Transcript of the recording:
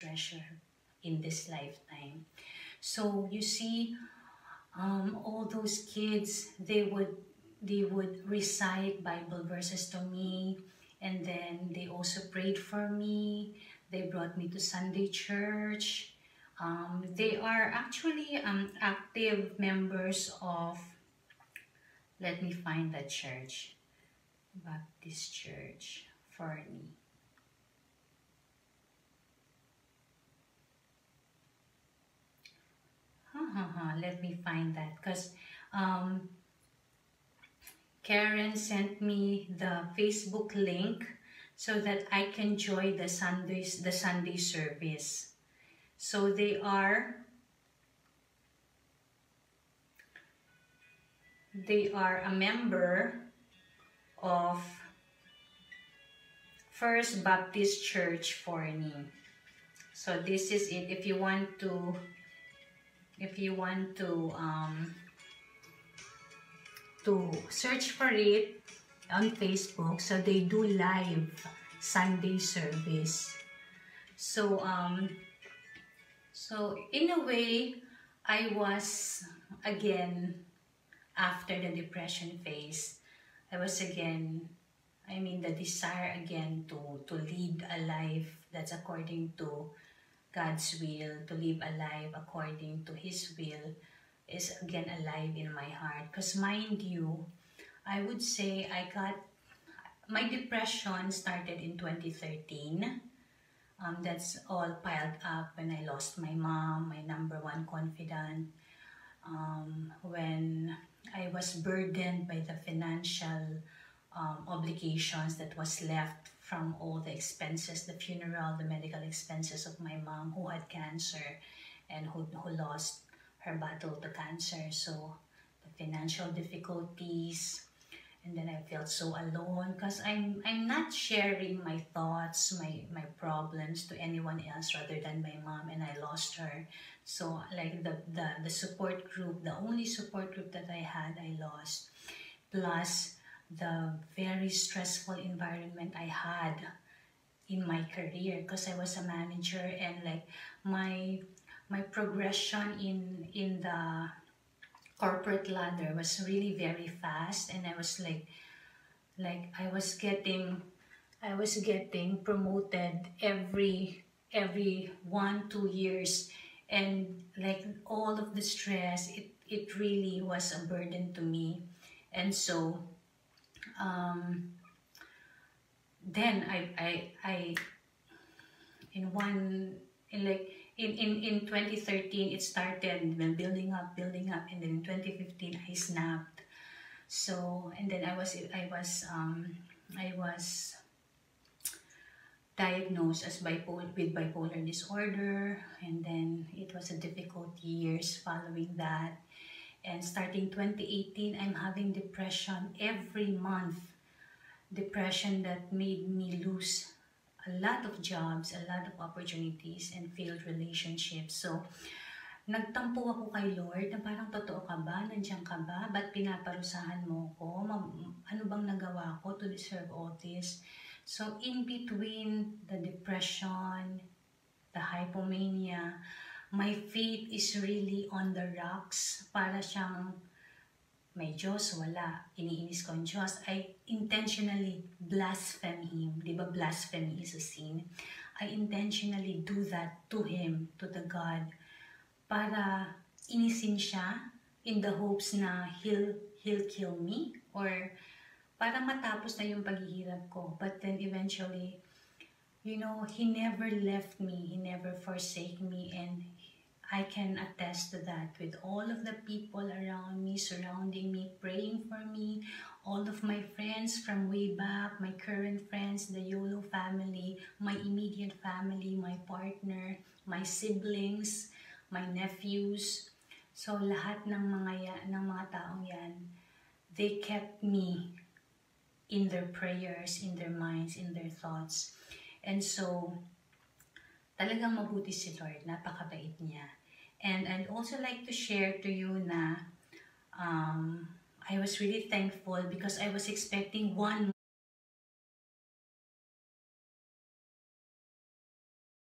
treasure in this lifetime. So you see, um, all those kids, they would they would recite Bible verses to me, and then they also prayed for me. They brought me to Sunday church. Um, they are actually um, active members of, let me find that church, Baptist Church, Fernie. Let me find that because um, Karen sent me the Facebook link so that I can join the Sundays the Sunday service. So they are they are a member of First Baptist Church for Forney. So this is it. If you want to if you want to um, to search for it on Facebook. So they do live Sunday service. So um, so in a way, I was again after the depression phase. I was again, I mean the desire again to to lead a life that's according to God's will, to live a life according to His will, is again alive in my heart. Because mind you, I would say I got, my depression started in 2013. Um, that's all piled up when I lost my mom, my number one confidant. Um, when I was burdened by the financial um, obligations that was left from all the expenses, the funeral, the medical expenses of my mom who had cancer and who, who lost her battle to cancer. So the financial difficulties, and then I felt so alone because I'm, I'm not sharing my thoughts, my, my problems to anyone else rather than my mom and I lost her. So like the, the, the support group, the only support group that I had, I lost. Plus, the very stressful environment I had in my career because I was a manager and like my my progression in in the corporate ladder was really very fast and I was like like I was getting I was getting promoted every every one two years. And like all of the stress it it really was a burden to me. And so um, then I, I, I, in one, in like, in, in, in 2013, it started when building up, building up, and then in 2015, I snapped. So, and then I was, I was, um, I was diagnosed as bipolar with bipolar disorder and then it was a difficult years following that and starting 2018, I'm having depression every month. Depression that made me lose a lot of jobs, a lot of opportunities, and failed relationships. So, nagtampo ako kay Lord na parang totoo ka ba? Nandiyan ka ba? Ba't pinaparusahan mo ko? Ano bang nagawa ko to deserve all this? So, in between the depression, the hypomania, my faith is really on the rocks. Para siyang may Diyos, wala. Iniinis ko ang Diyos. I intentionally blaspheme Him. Di ba blasphemy is a sin? I intentionally do that to Him, to the God, para inisin siya in the hopes na He'll, he'll kill me or para matapos na yung paghihirap ko. But then eventually, you know, He never left me. He never forsake me and I can attest to that with all of the people around me, surrounding me, praying for me, all of my friends from way back, my current friends, the YOLO family, my immediate family, my partner, my siblings, my nephews. So lahat ng mga, ng mga taong yan, they kept me in their prayers, in their minds, in their thoughts. And so, talagang mabuti si Lord, napakabait niya. And I'd also like to share to you na um, I was really thankful because I was expecting one